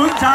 ลุ้นจ้า